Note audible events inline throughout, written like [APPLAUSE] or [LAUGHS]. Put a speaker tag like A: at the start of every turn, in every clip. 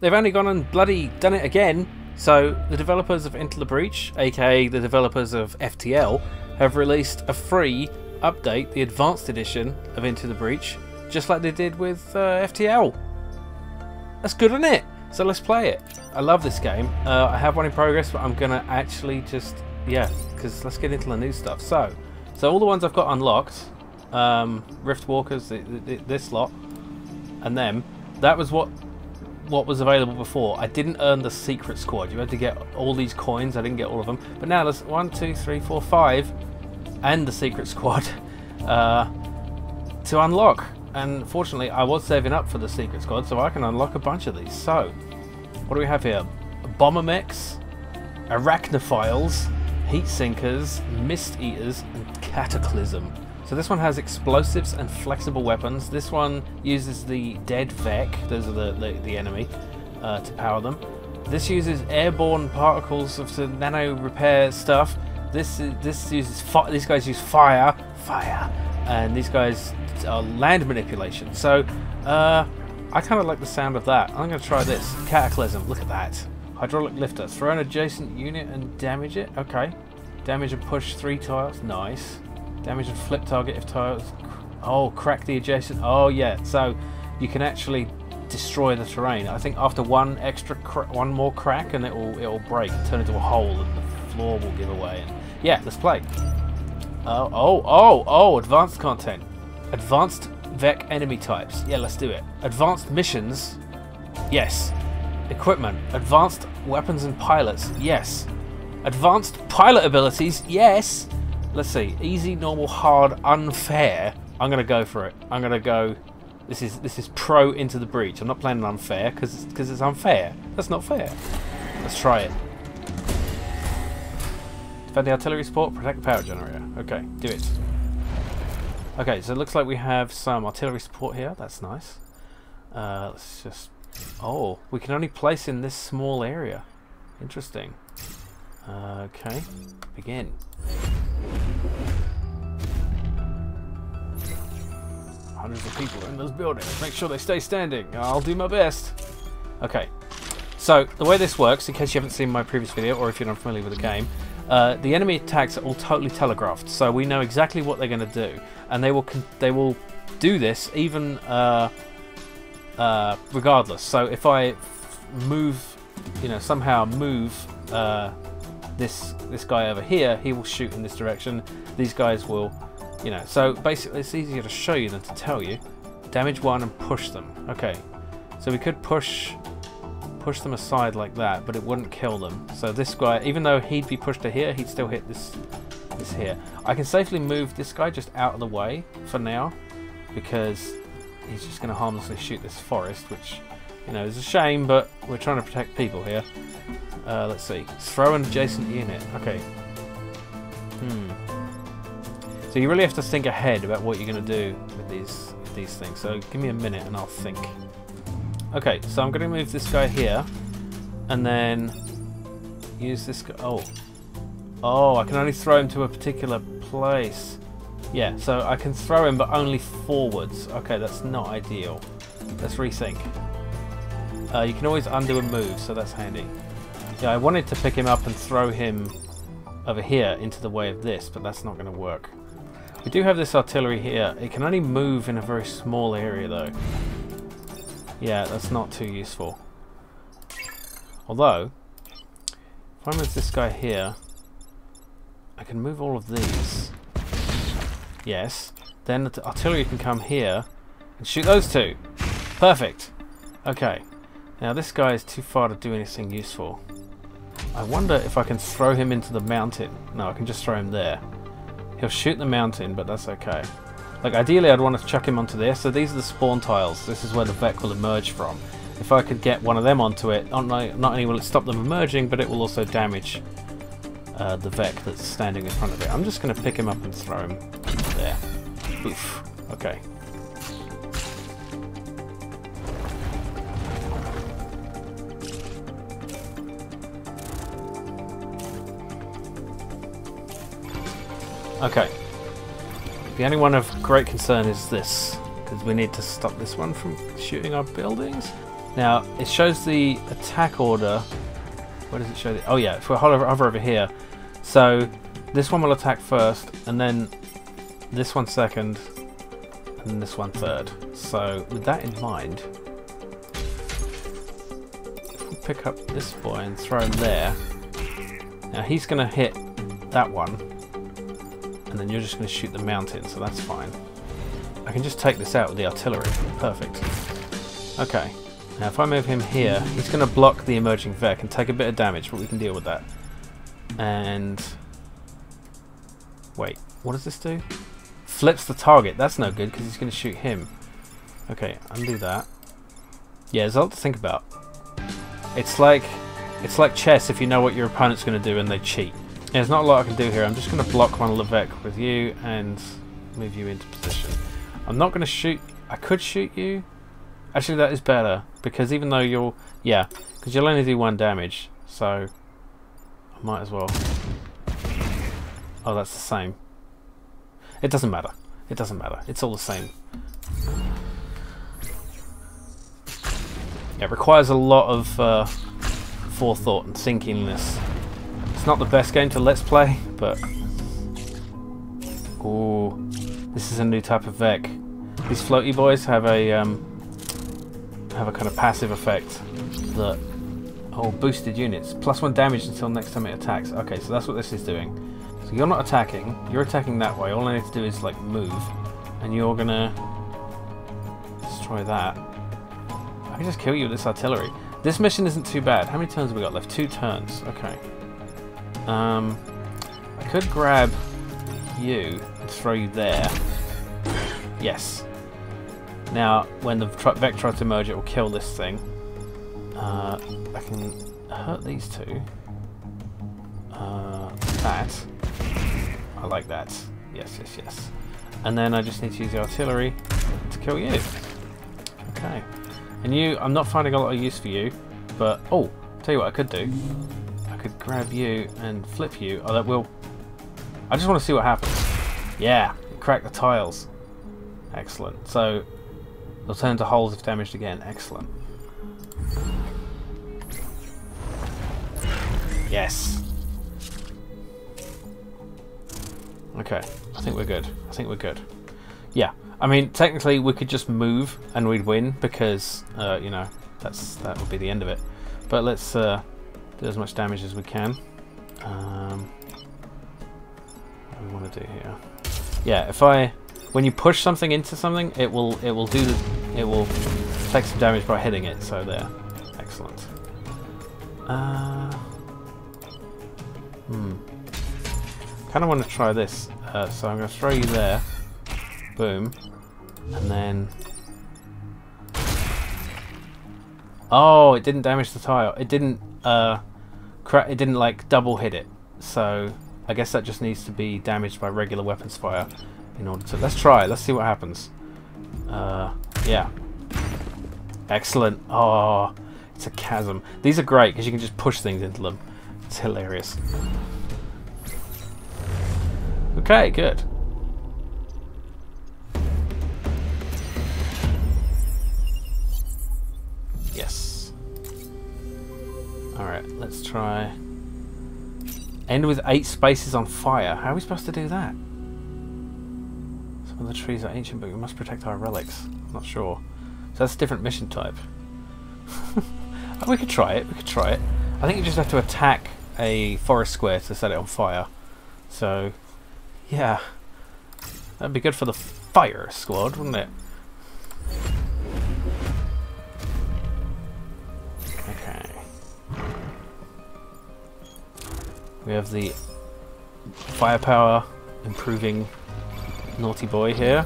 A: they've only gone and bloody done it again. So the developers of Into the Breach, aka the developers of FTL, have released a free update, the Advanced Edition of Into the Breach, just like they did with uh, FTL. That's good, isn't it? So let's play it. I love this game. Uh, I have one in progress, but I'm gonna actually just yeah, because let's get into the new stuff. So, so all the ones I've got unlocked, um, Rift Walkers, this lot, and them. That was what what was available before. I didn't earn the secret squad. You had to get all these coins. I didn't get all of them. But now there's one, two, three, four, five, and the secret squad [LAUGHS] uh, to unlock. And fortunately, I was saving up for the secret squad, so I can unlock a bunch of these. So, what do we have here? Bomber mechs, arachnophiles, heat sinkers, mist eaters, and cataclysm. So this one has explosives and flexible weapons. This one uses the dead Vek, those are the, the, the enemy, uh, to power them. This uses airborne particles of the nano repair stuff. This this uses these guys use fire, fire, and these guys are land manipulation. So uh, I kind of like the sound of that. I'm going to try this cataclysm. Look at that hydraulic lifter. Throw an adjacent unit and damage it. Okay. Damage and push three tiles. Nice. Damage and flip target if tiles... Oh, crack the adjacent... Oh, yeah. So you can actually destroy the terrain. I think after one extra... one more crack and it will, it will break, turn into a hole and the floor will give away. And yeah, let's play. Oh, oh, oh, oh, advanced content. Advanced Vek enemy types. Yeah, let's do it. Advanced missions. Yes. Equipment. Advanced weapons and pilots. Yes. Advanced pilot abilities. Yes. Let's see. Easy, normal, hard, unfair. I'm gonna go for it. I'm gonna go. This is this is pro into the breach. I'm not playing unfair because because it's unfair. That's not fair. Let's try it. Defend the artillery support. Protect the power generator. Okay, do it. Okay, so it looks like we have some artillery support here. That's nice. Uh, let's just. Oh, we can only place in this small area. Interesting. Uh, okay, begin. Hundreds of people in those buildings. Make sure they stay standing. I'll do my best. Okay. So, the way this works, in case you haven't seen my previous video, or if you're not familiar with the game, uh, the enemy attacks are all totally telegraphed, so we know exactly what they're going to do, and they will they will do this even uh, uh, regardless. So if I move, you know, somehow move uh, this this guy over here, he will shoot in this direction. These guys will you know, so basically it's easier to show you than to tell you. Damage one and push them. Okay, so we could push push them aside like that, but it wouldn't kill them. So this guy, even though he'd be pushed to here, he'd still hit this this here. I can safely move this guy just out of the way for now, because he's just going to harmlessly shoot this forest, which, you know, is a shame, but we're trying to protect people here. Uh, let's see. Throw an adjacent unit. Okay. Hmm. So you really have to think ahead about what you're going to do with these these things. So give me a minute and I'll think. Okay, so I'm going to move this guy here, and then use this guy. Oh, oh, I can only throw him to a particular place. Yeah, so I can throw him, but only forwards. Okay, that's not ideal. Let's rethink. Uh, you can always undo a move, so that's handy. Yeah, I wanted to pick him up and throw him over here into the way of this, but that's not going to work. We do have this artillery here. It can only move in a very small area though. Yeah, that's not too useful. Although, if I move this guy here, I can move all of these. Yes. Then the artillery can come here and shoot those two. Perfect. Okay. Now this guy is too far to do anything useful. I wonder if I can throw him into the mountain. No, I can just throw him there. He'll shoot the mountain, but that's okay. Like, ideally I'd want to chuck him onto this. So these are the spawn tiles. This is where the Vek will emerge from. If I could get one of them onto it, not, not only will it stop them emerging, but it will also damage uh, the Vek that's standing in front of it. I'm just going to pick him up and throw him there. Oof. Okay. Okay. The only one of great concern is this, because we need to stop this one from shooting our buildings. Now, it shows the attack order. Where does it show the... Oh yeah, if we hover, hover over here. So, this one will attack first, and then this one second, and this one third. So, with that in mind, if we pick up this boy and throw him there, now he's going to hit that one, and then you're just going to shoot the mountain, so that's fine. I can just take this out with the artillery. Perfect. Okay. Now if I move him here, he's going to block the emerging Vek and take a bit of damage, but we can deal with that. And... Wait, what does this do? Flips the target. That's no good because he's going to shoot him. Okay, undo that. Yeah, there's a lot to think about. It's like it's like chess if you know what your opponent's going to do and they cheat. Yeah, there's not a lot I can do here. I'm just going to block one Levesque with you and move you into position. I'm not going to shoot... I could shoot you. Actually, that is better because even though you'll... Yeah, because you'll only do one damage. So, I might as well... Oh, that's the same. It doesn't matter. It doesn't matter. It's all the same. It requires a lot of uh, forethought and thinkingness. It's not the best game to let's play, but... Ooh, this is a new type of Vek. These floaty boys have a um, have a kind of passive effect that... Oh, boosted units. Plus one damage until next time it attacks. Okay, so that's what this is doing. So you're not attacking, you're attacking that way. All I need to do is like move, and you're gonna destroy that. I can just kill you with this artillery. This mission isn't too bad. How many turns have we got left? Two turns. Okay. Um, I could grab you and throw you there. Yes. Now, when the Vek tries to merge, it will kill this thing. Uh, I can hurt these two. Uh, that. I like that. Yes, yes, yes. And then I just need to use the artillery to kill you. Okay. And you, I'm not finding a lot of use for you, but, oh, tell you what I could do. Could grab you and flip you. Oh, that will... I just want to see what happens. Yeah, crack the tiles. Excellent. So, they'll turn into holes if damaged again. Excellent. Yes. Okay, I think we're good. I think we're good. Yeah, I mean, technically we could just move and we'd win because, uh, you know, that's that would be the end of it. But let's uh, do as much damage as we can. Um, what do we want to do here? Yeah, if I, when you push something into something, it will it will do the, it will take some damage by hitting it. So there, excellent. Uh, hmm. Kind of want to try this. Uh, so I'm going to throw you there. Boom. And then... Oh, it didn't damage the tile. It didn't, uh, it didn't, like, double hit it. So, I guess that just needs to be damaged by regular weapons fire in order to... Let's try Let's see what happens. Uh, yeah. Excellent. Oh, it's a chasm. These are great because you can just push things into them. It's hilarious. Okay, good. Try... End with eight spaces on fire. How are we supposed to do that? Some of the trees are ancient, but we must protect our relics. I'm not sure. So that's a different mission type. [LAUGHS] we could try it, we could try it. I think you just have to attack a forest square to set it on fire. So, yeah. That'd be good for the fire squad, wouldn't it? We have the firepower improving naughty boy here.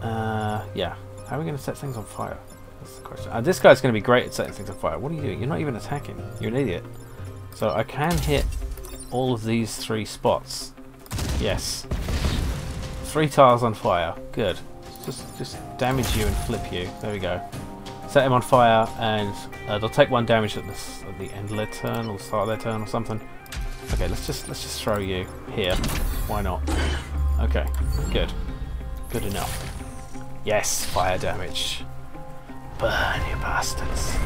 A: Uh, yeah. How are we going to set things on fire? That's the question. Uh, this guy's going to be great at setting things on fire. What are you doing? You're not even attacking. You're an idiot. So I can hit all of these three spots. Yes. Three tiles on fire. Good. Just, just damage you and flip you. There we go. Set him on fire, and uh, they'll take one damage at, this, at the end of their turn, or start of their turn, or something. Okay, let's just let's just throw you here. Why not? Okay, good. Good enough. Yes, fire damage. Burn, you bastards.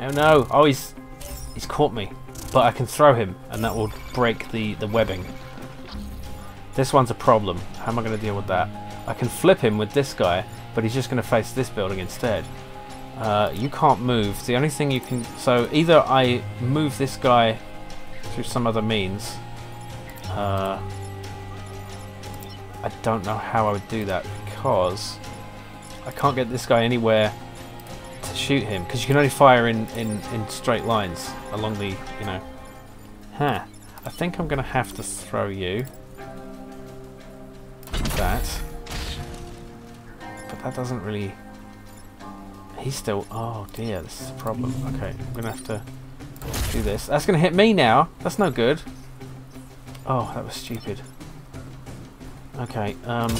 A: Oh no! Oh, he's he's caught me, but I can throw him, and that will break the the webbing. This one's a problem. How am I going to deal with that? I can flip him with this guy, but he's just going to face this building instead. Uh, you can't move. The only thing you can... So either I move this guy through some other means. Uh, I don't know how I would do that because I can't get this guy anywhere to shoot him because you can only fire in, in, in straight lines along the, you know. Huh. I think I'm going to have to throw you. That. But that doesn't really... He's still... Oh dear, this is a problem. Okay, I'm going to have to do this. That's going to hit me now. That's no good. Oh, that was stupid. Okay, um...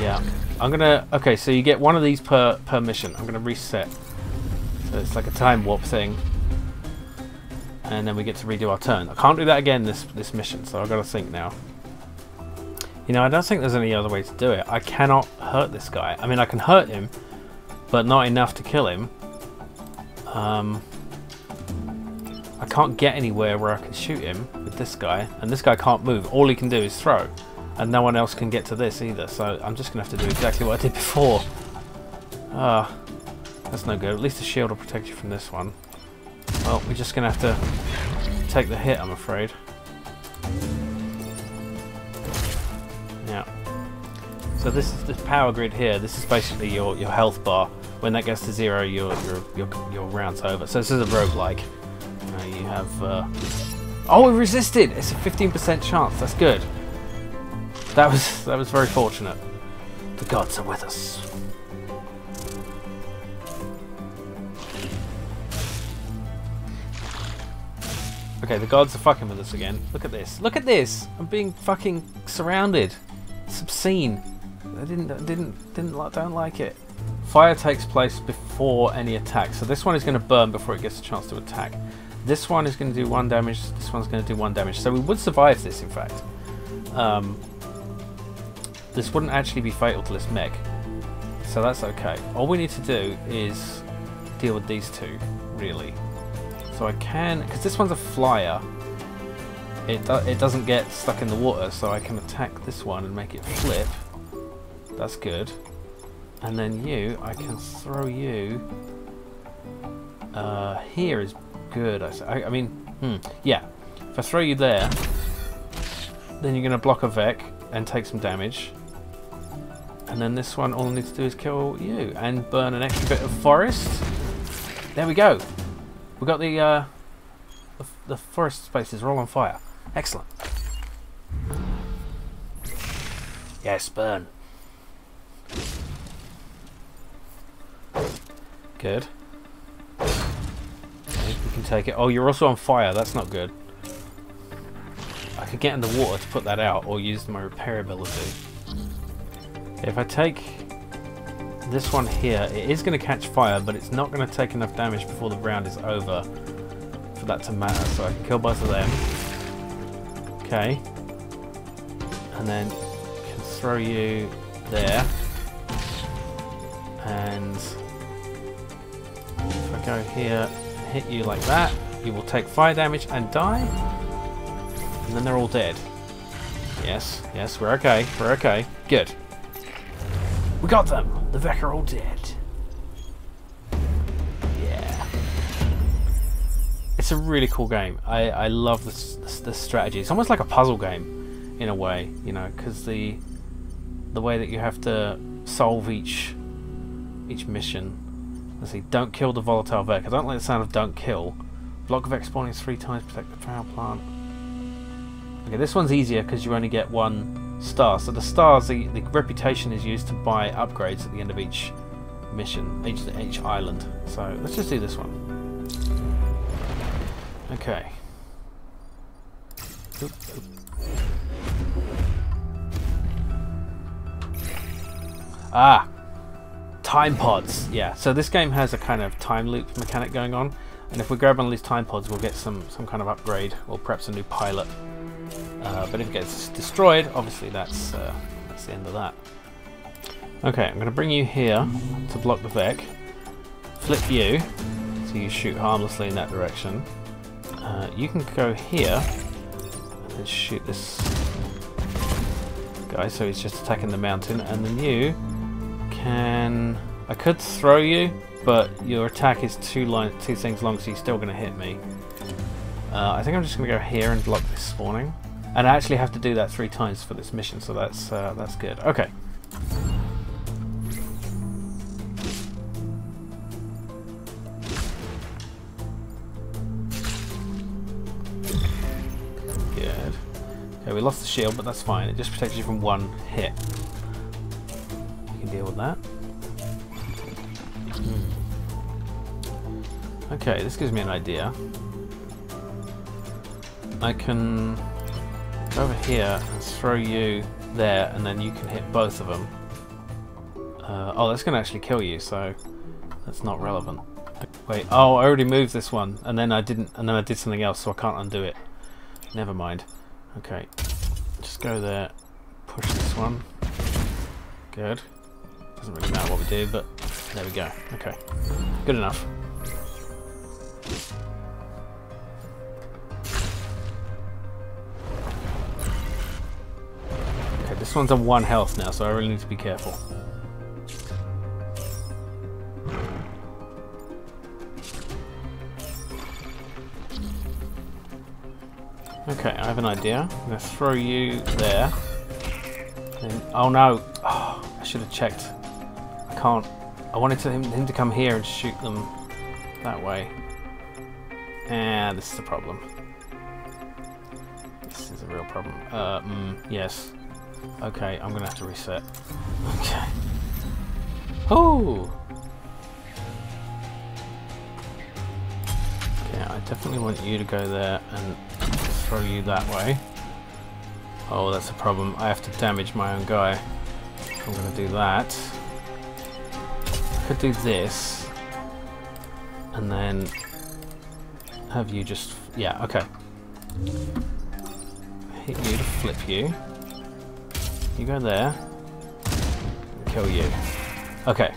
A: Yeah. I'm gonna... Okay, so you get one of these per, per mission. I'm gonna reset. So it's like a time warp thing. And then we get to redo our turn. I can't do that again this, this mission, so I've got to think now. You know, I don't think there's any other way to do it. I cannot hurt this guy. I mean, I can hurt him, but not enough to kill him. Um, I can't get anywhere where I can shoot him with this guy, and this guy can't move. All he can do is throw, and no one else can get to this either, so I'm just going to have to do exactly what I did before. Ah, uh, that's no good. At least the shield will protect you from this one. Well, we're just going to have to take the hit, I'm afraid. So this is the power grid here. This is basically your, your health bar. When that gets to zero, your your your, your round's over. So this is a roguelike. Uh, you have... Uh... Oh, it resisted! It's a 15% chance. That's good. That was that was very fortunate. The gods are with us. Okay, the gods are fucking with us again. Look at this. Look at this! I'm being fucking surrounded. It's obscene. I didn't didn't didn't don't like it. Fire takes place before any attack, so this one is going to burn before it gets a chance to attack. This one is going to do one damage. This one's going to do one damage. So we would survive this, in fact. Um, this wouldn't actually be fatal to this mech, so that's okay. All we need to do is deal with these two, really. So I can, because this one's a flyer. It do, it doesn't get stuck in the water, so I can attack this one and make it flip. That's good. And then you, I can throw you. Uh, here is good. I, I mean, hmm, yeah. If I throw you there, then you're going to block a Vek and take some damage. And then this one, all I need to do is kill you and burn an extra bit of forest. There we go. We got the, uh, the, the forest spaces are all on fire. Excellent. Yes, burn. Good. We can take it. Oh, you're also on fire. That's not good. I could get in the water to put that out, or use my repair ability. If I take this one here, it is going to catch fire, but it's not going to take enough damage before the round is over for that to matter. So I can kill both of them. Okay. And then can throw you there. And go here hit you like that, you will take fire damage and die. And then they're all dead. Yes, yes, we're okay. We're okay. Good. We got them! The Vek are all dead. Yeah. It's a really cool game. I, I love this, this, this strategy. It's almost like a puzzle game in a way, you know, because the the way that you have to solve each each mission. Let's see, don't kill the volatile Vek. I don't like the sound of don't kill. Block Vek spawning three times, protect the power plant. Okay, this one's easier because you only get one star. So the stars, the, the reputation is used to buy upgrades at the end of each mission, each, each island. So let's just do this one. Okay. Oop, oop. Ah, time pods. Yeah, so this game has a kind of time loop mechanic going on, and if we grab one of these time pods, we'll get some some kind of upgrade or perhaps a new pilot. Uh, but if it gets destroyed, obviously that's uh, that's the end of that. Okay, I'm going to bring you here to block the Vek. Flip you, so you shoot harmlessly in that direction. Uh, you can go here and shoot this guy, so he's just attacking the mountain, and then you can... I could throw you, but your attack is two line, two things long, so you're still going to hit me. Uh, I think I'm just going to go here and block this spawning. And I actually have to do that three times for this mission, so that's uh, that's good. Okay. Good. Okay, we lost the shield, but that's fine. It just protects you from one hit. Deal with that. Hmm. Okay, this gives me an idea. I can go over here and throw you there, and then you can hit both of them. Uh, oh, that's going to actually kill you, so that's not relevant. Wait, oh, I already moved this one, and then I didn't, and then I did something else, so I can't undo it. Never mind. Okay, just go there, push this one. Good. Doesn't really matter what we do, but there we go. Okay, good enough. Okay, this one's on one health now, so I really need to be careful. Okay, I have an idea. I'm going to throw you there. And, oh no! Oh, [SIGHS] I should have checked. I can't. I wanted to, him, him to come here and shoot them that way. Ah, this is a problem. This is a real problem. Uh, mm, yes. Okay, I'm gonna have to reset. [LAUGHS] Okay. Oh! Okay, I definitely want you to go there and throw you that way. Oh, that's a problem. I have to damage my own guy. I'm gonna do that. Could do this. And then have you just... Yeah, okay. Hit you to flip you. You go there. Kill you. Okay.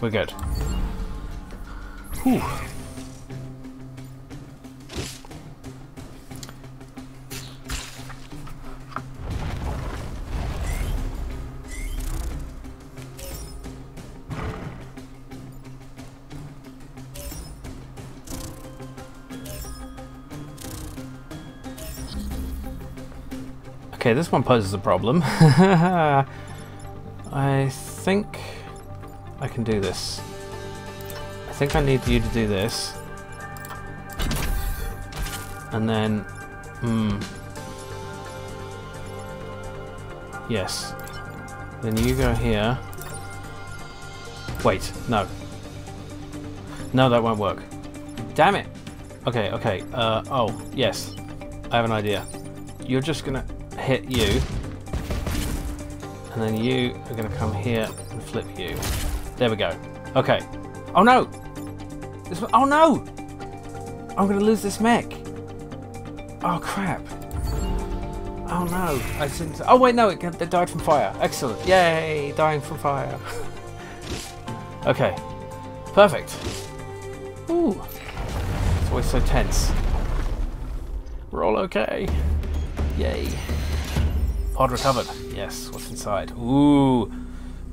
A: We're good. Whew. Okay, this one poses a problem. [LAUGHS] I think I can do this. I think I need you to do this. And then... Hmm. Yes. Then you go here. Wait, no. No, that won't work. Damn it! Okay, okay. Uh, oh, yes. I have an idea. You're just gonna hit you. And then you are going to come here and flip you. There we go. Okay. Oh no! This oh no! I'm going to lose this mech. Oh crap. Oh no. I didn't. Oh wait, no, it, it died from fire. Excellent. Yay, dying from fire. [LAUGHS] okay. Perfect. Ooh. It's always so tense. We're all okay. Yay. Pod recovered. Yes, what's inside? Ooh.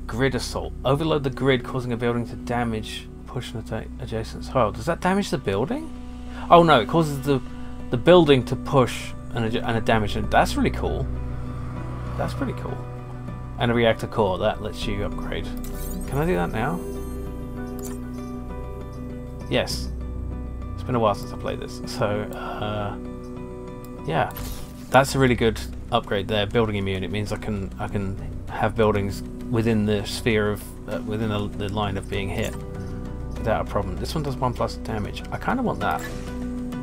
A: Grid assault. Overload the grid, causing a building to damage, push attack adjacent soil. Does that damage the building? Oh no, it causes the the building to push and a, and a damage. And that's really cool. That's pretty cool. And a reactor core that lets you upgrade. Can I do that now? Yes. It's been a while since I played this, so uh, yeah, that's a really good upgrade their building immune. It means I can I can have buildings within the sphere of uh, within the, the, line of being hit without a problem. This one does one plus damage. I kind of want that.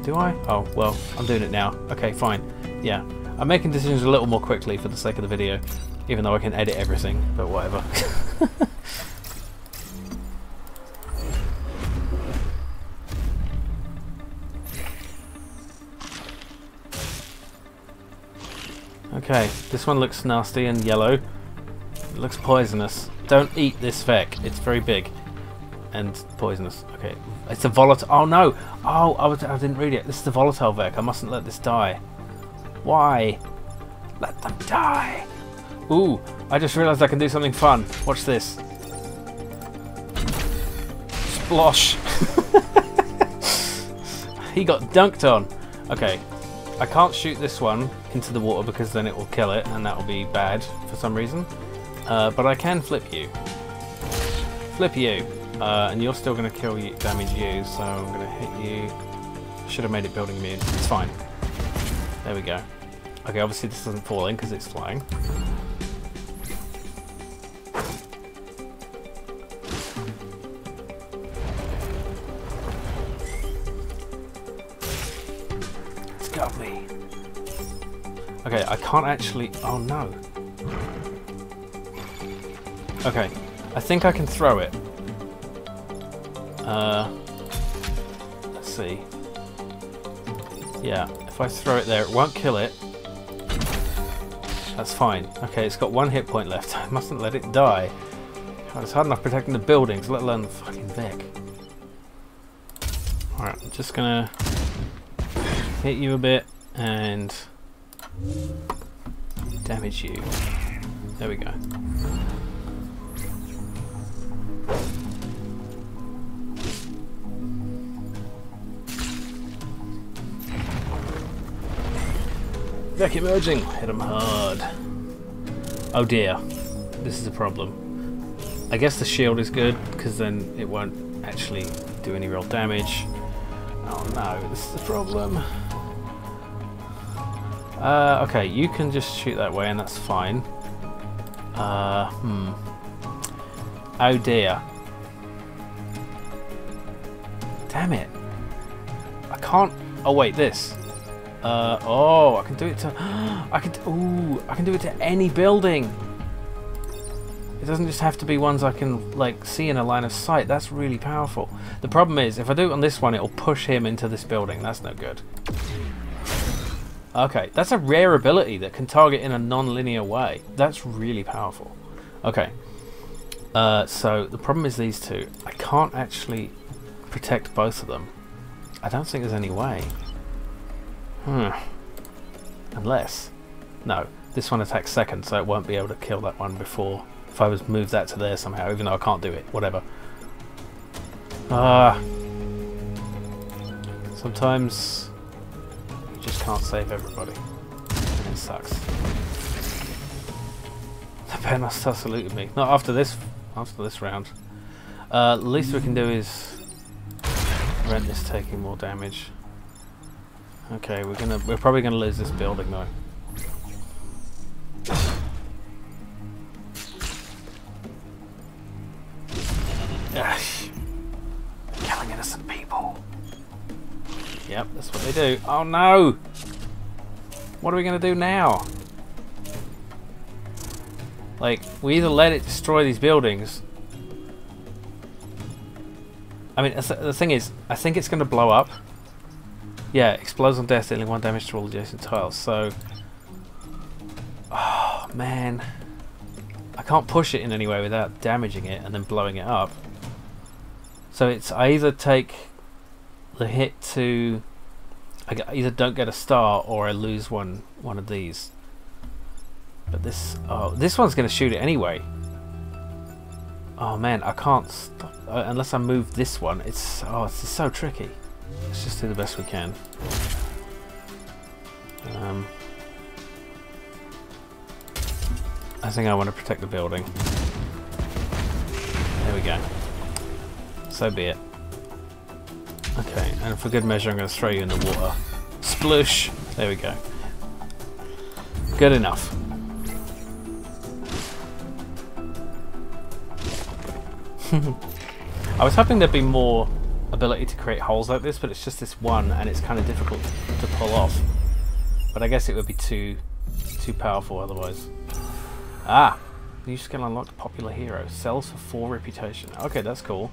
A: Do I? Oh well, I'm doing it now. Okay, fine. Yeah, I'm making decisions a little more quickly for the sake of the video, even though I can edit everything. But whatever. [LAUGHS] Okay, this one looks nasty and yellow. It looks poisonous. Don't eat this Vek. It's very big and poisonous. Okay, it's a volatile. Oh no! Oh, I, was, I didn't read it. This is the volatile Vek. I mustn't let this die. Why? Let them die. Ooh, I just realised I can do something fun. Watch this. Splosh. [LAUGHS] he got dunked on. Okay, I can't shoot this one into the water because then it will kill it and that will be bad for some reason. Uh, but I can flip you. Flip you. Uh, and you're still going to kill you, damage you, so I'm going to hit you. Should have made it building immune. It's fine. There we go. Okay, obviously this doesn't fall in because it's flying. Okay, I can't actually... Oh no. Okay, I think I can throw it. Uh, let's see. Yeah, if I throw it there, it won't kill it. That's fine. Okay, it's got one hit point left. [LAUGHS] I mustn't let it die. God, it's hard enough protecting the buildings, let alone the fucking Vek. Alright, I'm just gonna hit you a bit and damage you. There we go. Vek emerging. Hit him hard. Oh dear. This is a problem. I guess the shield is good, because then it won't actually do any real damage. Oh no, this is a problem. Uh, okay, you can just shoot that way and that's fine. Uh, hmm. Oh dear. Damn it. I can't... Oh wait, this. Uh, oh, I can do it to... [GASPS] I can... Ooh, I can do it to any building. It doesn't just have to be ones I can, like, see in a line of sight. That's really powerful. The problem is, if I do it on this one, it'll push him into this building. That's no good. Okay, that's a rare ability that can target in a non-linear way. That's really powerful. Okay. Uh, so, the problem is these two. I can't actually protect both of them. I don't think there's any way. Hmm. Unless... No, this one attacks second, so it won't be able to kill that one before... If I was move that to there somehow, even though I can't do it. Whatever. Ah. Sometimes... Just can't save everybody. It sucks. The bear must have saluted me. Not after this after this round. Uh, least we can do is prevent this taking more damage. Okay, we're gonna we're probably gonna lose this building though. Yep, that's what they do. Oh no! What are we gonna do now? Like, we either let it destroy these buildings. I mean, the thing is, I think it's going to blow up. Yeah, explodes on death, dealing one damage to all adjacent tiles. So, oh man, I can't push it in any way without damaging it and then blowing it up. So it's I either take the hit to, I either don't get a star or I lose one one of these. But this, oh, this one's going to shoot it anyway. Oh man, I can't stop uh, unless I move this one. It's oh, it's so tricky. Let's just do the best we can. Um, I think I want to protect the building. There we go. So be it. Okay, and for good measure I'm going to throw you in the water. Splush! There we go. Good enough. [LAUGHS] I was hoping there'd be more ability to create holes like this, but it's just this one, and it's kind of difficult to pull off. But I guess it would be too too powerful otherwise. Ah! New skill unlocked popular hero. Sells for 4 reputation. Okay, that's cool.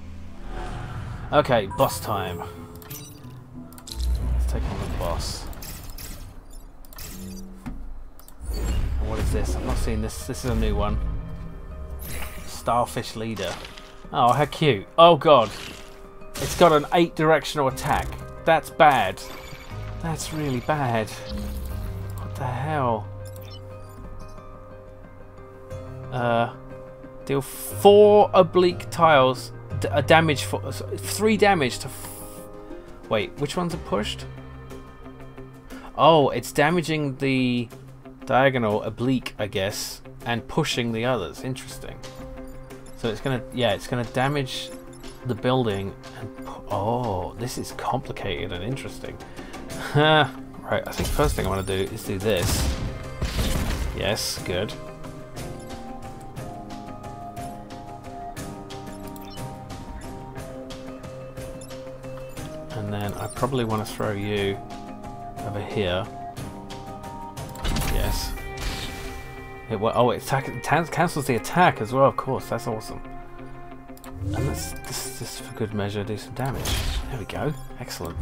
A: Okay, boss time. Let's take on the boss. What is this? I'm not seeing this. This is a new one. Starfish leader. Oh, how cute. Oh god. It's got an eight directional attack. That's bad. That's really bad. What the hell? Uh, deal four oblique tiles, a damage for three damage to. Wait, which ones are pushed? Oh, it's damaging the diagonal oblique, I guess, and pushing the others. Interesting. So it's gonna, yeah, it's gonna damage the building. And oh, this is complicated and interesting. [LAUGHS] right, I think first thing I want to do is do this. Yes, good. And then I probably want to throw you over here. Yes. It, well, oh, it, cancels the attack as well, of course. That's awesome. And let's just, just for good measure do some damage. There we go. Excellent.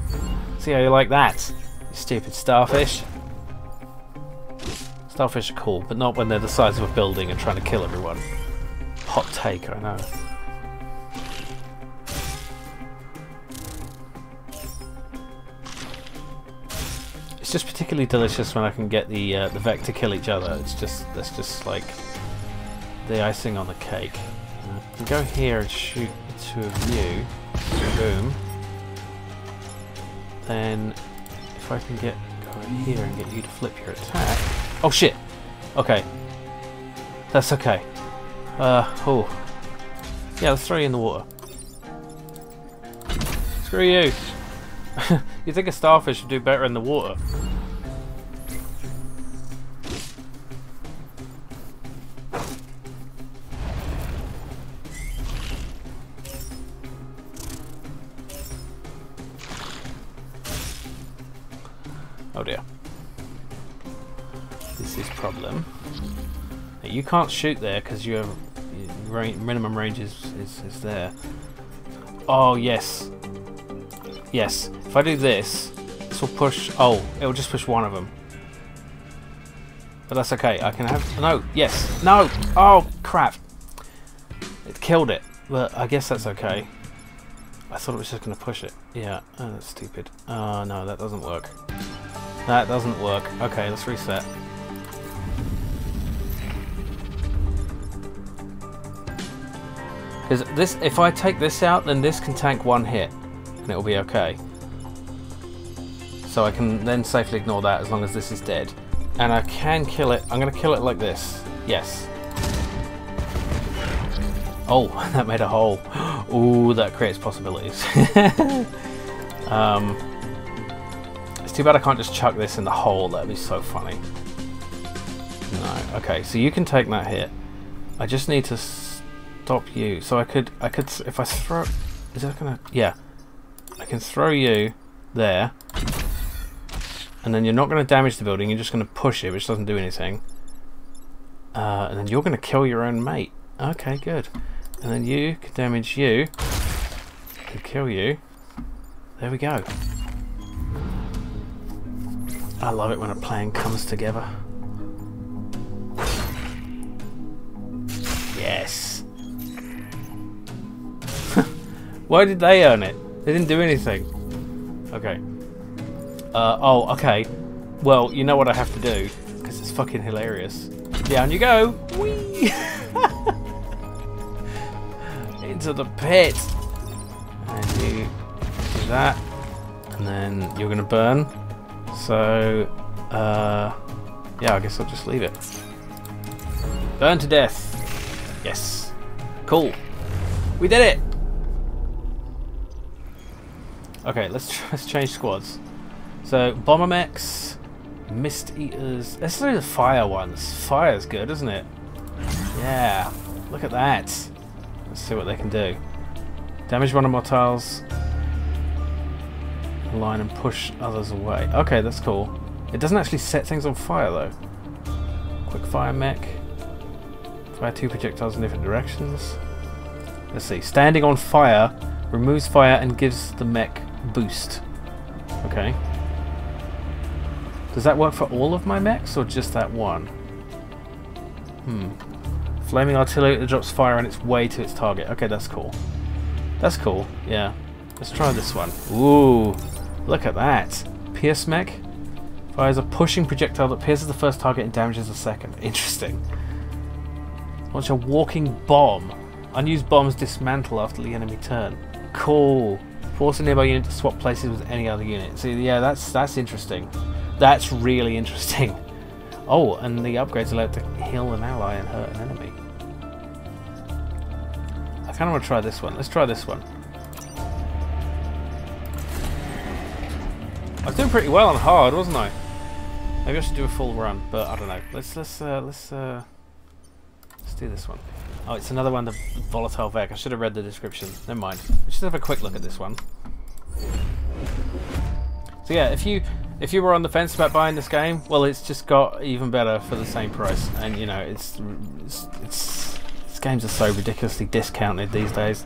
A: See how you like that? You stupid starfish. Starfish are cool, but not when they're the size of a building and trying to kill everyone. Hot take, I know. It's just particularly delicious when I can get the uh, the Vek to kill each other. It's just that's just like the icing on the cake. Can go here and shoot two of you. Boom. Then if I can get go here and get you to flip your attack. Oh shit! Okay. That's okay. Uh oh. Yeah, let's throw you in the water. Screw you! [LAUGHS] you think a starfish would do better in the water? Oh dear. This is problem. You can't shoot there because your minimum range is, is, is there. Oh yes, Yes, if I do this, this will push... Oh, it will just push one of them. But that's okay, I can have... No, yes, no! Oh, crap! It killed it, but I guess that's okay. I thought it was just going to push it. Yeah, oh, that's stupid. Oh, no, that doesn't work. That doesn't work. Okay, let's reset. Because this, if I take this out, then this can tank one hit and it'll be okay. So I can then safely ignore that as long as this is dead. And I can kill it. I'm going to kill it like this. Yes. Oh, [LAUGHS] that made a hole. [GASPS] Ooh, that creates possibilities. [LAUGHS] um, it's too bad I can't just chuck this in the hole. That'd be so funny. No. Okay, so you can take that hit. I just need to stop you. So I could, I could, if I throw, is that gonna? Yeah. I can throw you there. And then you're not going to damage the building, you're just going to push it, which doesn't do anything. Uh, and then you're going to kill your own mate. Okay, good. And then you can damage you. And kill you. There we go. I love it when a plan comes together. Yes. [LAUGHS] Why did they earn it? They didn't do anything. Okay. Uh, oh, okay. Well, you know what I have to do, because it's fucking hilarious. Down you go! Whee! [LAUGHS] Into the pit! And you do that. And then you're gonna burn. So, uh, yeah, I guess I'll just leave it. Burn to death! Yes. Cool. We did it! Okay, let's [LAUGHS] let's change squads. So bomber mechs, mist eaters. Let's do the fire ones. Fire's good, isn't it? Yeah. Look at that. Let's see what they can do. Damage one of my tiles. Line and push others away. Okay, that's cool. It doesn't actually set things on fire though. Quick fire mech. Fire two projectiles in different directions. Let's see. Standing on fire removes fire and gives the mech boost. Okay. Does that work for all of my mechs or just that one? Hmm. Flaming artillery that drops fire on its way to its target. Okay, that's cool. That's cool, yeah. Let's try this one. Ooh, look at that. Pierce mech fires a pushing projectile that pierces the first target and damages the second. [LAUGHS] Interesting. Launch a walking bomb. Unused bombs dismantle after the enemy turn. Cool. Force a nearby unit to swap places with any other unit. See, yeah, that's that's interesting. That's really interesting. [LAUGHS] Oh, and the upgrades allow to heal an ally and hurt an enemy. I kind of want to try this one. Let's try this one. I was doing pretty well on hard, wasn't I? Maybe I should do a full run, but I don't know. Let's let's uh, let's uh, let's do this one. Oh, it's another one, the volatile Vek. I should have read the description. Never mind. Let's just have a quick look at this one. So yeah, if you if you were on the fence about buying this game, well, it's just got even better for the same price. And you know, it's it's, it's these games are so ridiculously discounted these days.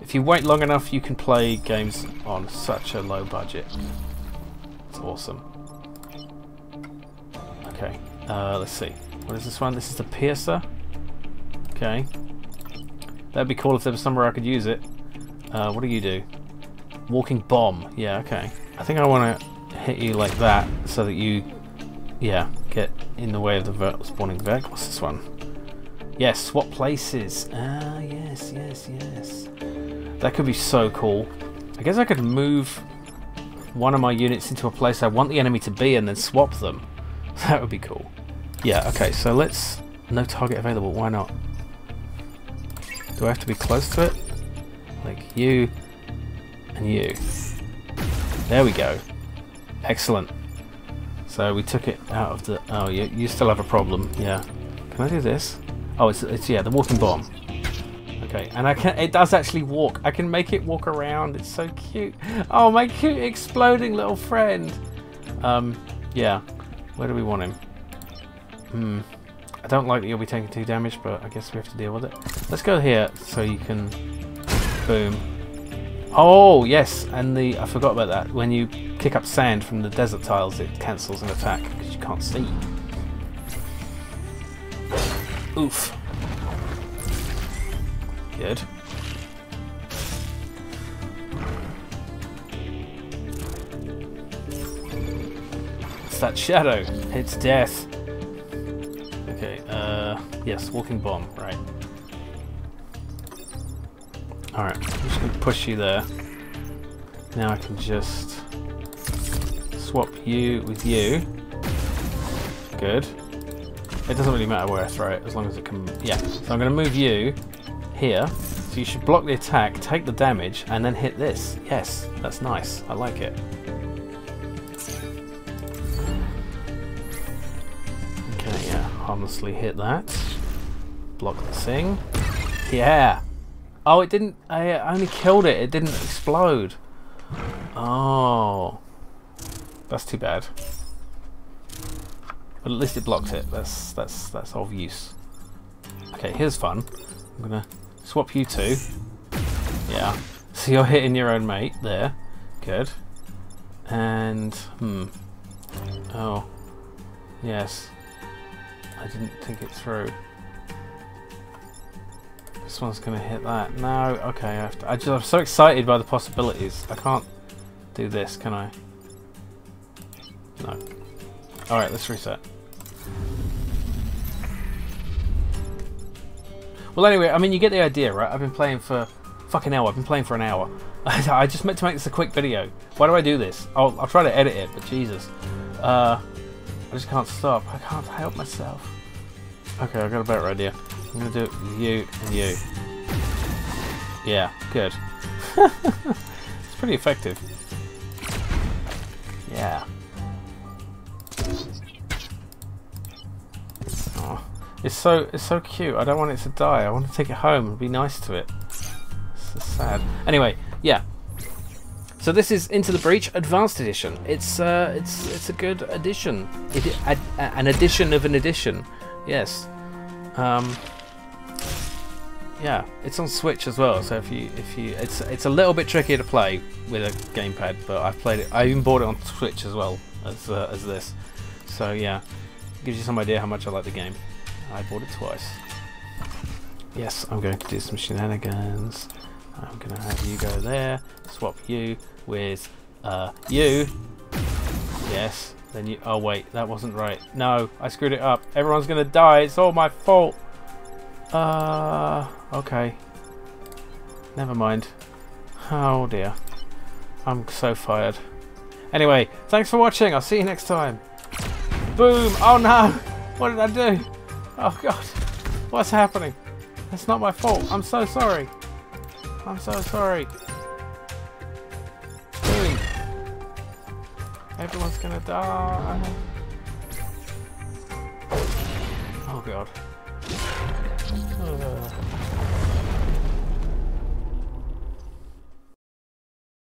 A: If you wait long enough, you can play games on such a low budget. It's awesome. Okay, uh, let's see. What is this one? This is the Piercer. Okay. That'd be cool if there was somewhere I could use it. Uh, what do you do? Walking bomb. Yeah, okay. I think I want to hit you like that so that you, yeah, get in the way of the spawning Vek. What's this one? Yes, swap places. Ah, yes, yes, yes. That could be so cool. I guess I could move one of my units into a place I want the enemy to be and then swap them. [LAUGHS] That would be cool. Yeah, okay, so let's... No target available, why not? Do I have to be close to it? Like you and you. There we go. Excellent. So we took it out of the... Oh, you, you still have a problem. Yeah. Can I do this? Oh, it's, it's yeah, the walking bomb. Okay, and I can. It does actually walk. I can make it walk around. It's so cute. Oh, my cute exploding little friend. Um, yeah. Where do we want him? Hmm. I don't like that you'll be taking two damage, but I guess we have to deal with it. Let's go here so you can... Boom. Oh, yes, and the... I forgot about that. When you kick up sand from the desert tiles, it cancels an attack because you can't see. Oof. Good. It's that shadow. It's death. Okay, uh, yes, walking bomb, right. Alright, I'm just going to push you there. Now I can just swap you with you. Good. It doesn't really matter where I throw it, as long as it can... Yeah, so I'm going to move you here. So you should block the attack, take the damage, and then hit this. Yes, that's nice. I like it. Okay, yeah, harmlessly hit that. Block the thing. Yeah! Oh, it didn't... I only killed it. It didn't explode. Oh. That's too bad. But at least it blocked it. That's that's that's of use. Okay, here's fun. I'm gonna swap you two. Yeah. So you're hitting your own mate there. Good. And hmm. Oh. Yes. I didn't think it through. This one's to hit that. No, okay, I to. I just, I'm so excited by the possibilities. I can't do this, can I? No. Alright, let's reset. Well, anyway, I mean, you get the idea, right? I've been playing for fucking hour. I've been playing for an hour. [LAUGHS] I just meant to make this a quick video. Why do I do this? I'll, I'll try to edit it, but Jesus. Uh, I just can't stop. I can't help myself. Okay, I got a better idea. I'm gonna do it you and you. Yeah, good. [LAUGHS] it's pretty effective. Yeah. It's so it's so cute. I don't want it to die. I want to take it home and be nice to it. It's so sad. Anyway, yeah. So this is Into the Breach Advanced Edition. It's uh, it's it's a good edition. It, an addition of an edition. Yes. Um, yeah, it's on Switch as well. So if you if you it's it's a little bit trickier to play with a gamepad, but I've played it. I even bought it on Switch as well as uh, as this. So yeah, gives you some idea how much I like the game. I bought it twice. Yes, I'm going to do some shenanigans. I'm going to have you go there, swap you with uh, you. Yes, then you... Oh, wait, that wasn't right. No, I screwed it up. Everyone's going to die. It's all my fault. Uh, okay. Never mind. Oh, dear. I'm so fired. Anyway, thanks for watching. I'll see you next time. Boom! Oh, no! What did I do? Oh, God. What's happening? That's not my fault. I'm so sorry. I'm so sorry. Everyone's gonna die. Oh god.